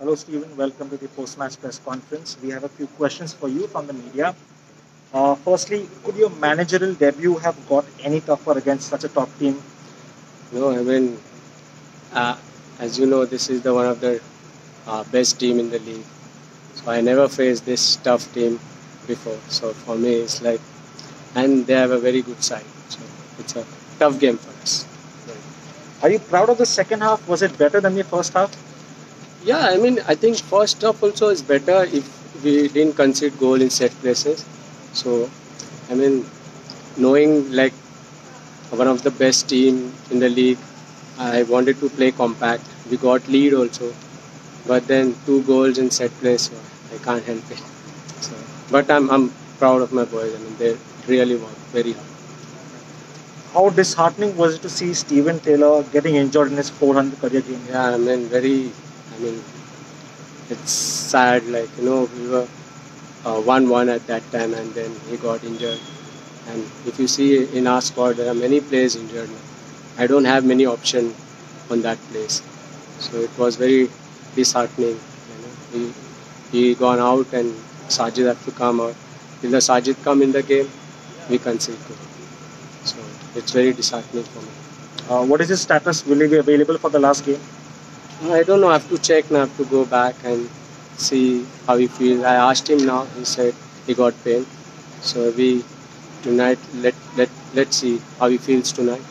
Hello, Steven. Welcome to the post-match press conference. We have a few questions for you from the media. Uh, firstly, could your managerial debut have got any tougher against such a top team? No, I mean, uh, as you know, this is the one of the uh, best team in the league. So I never faced this tough team before. So for me, it's like, and they have a very good side. So it's a tough game for us. Are you proud of the second half? Was it better than the first half? Yeah, I mean, I think first half also is better if we didn't concede goal in set places. So, I mean, knowing like one of the best team in the league, I wanted to play compact. We got lead also, but then two goals in set play, so I can't help it. So, but I'm I'm proud of my boys. I mean, they really worked very hard. How disheartening was it to see Steven Taylor getting injured in his 400 career game? Yeah, I mean, very. I mean, it's sad. Like you know, we were uh, one-one at that time, and then he got injured. And if you see in our squad, there are many players injured. I don't have many options on that place, so it was very disheartening. You know, he he gone out, and Sajid have to come out. If the Sajid come in the game, we concede goal. So it's very disheartening for me. Uh, what is his status? Will he be available for the last game? I don't know. I have to check now. I have to go back and see how he feels. I asked him now. He said he got pain. So we tonight let let let's see how he feels tonight.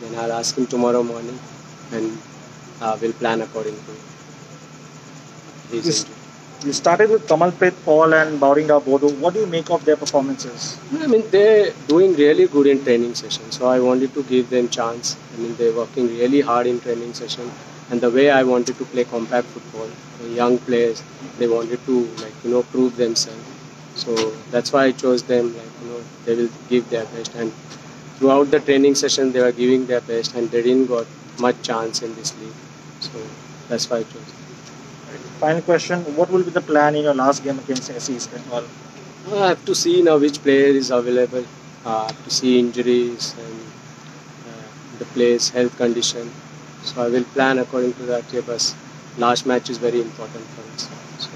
Then I'll ask him tomorrow morning, and uh, we'll plan according to his Yes. You started with Kamalpreet Paul and Baoringdao Bodo. What do you make of their performances? I mean, they're doing really good in training session. So I wanted to give them chance. I mean, they're working really hard in training session. And the way I wanted to play compact football, the young players, they wanted to like you know prove themselves. So that's why I chose them. Like you know, they will give their best. And throughout the training session, they were giving their best, and they didn't got much chance in this league. So that's why I chose. them. Final question. What will be the plan in your last game against SC East Bengal? I have to see now which player is available. Uh, I have to see injuries and uh, the player's health condition. So I will plan according to that. But last match is very important for us. So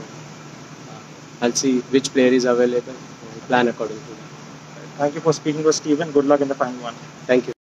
uh, I'll see which player is available and plan according to that. Thank you for speaking with Steven. Good luck in the final one. Thank you.